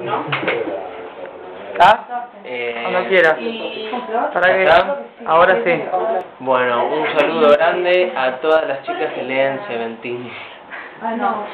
¿no? ¿Está? Eh, Cuando quieras. ¿Para qué? Ahora sí. Bueno, un saludo grande a todas las chicas que leen Seventeen. Ah, no.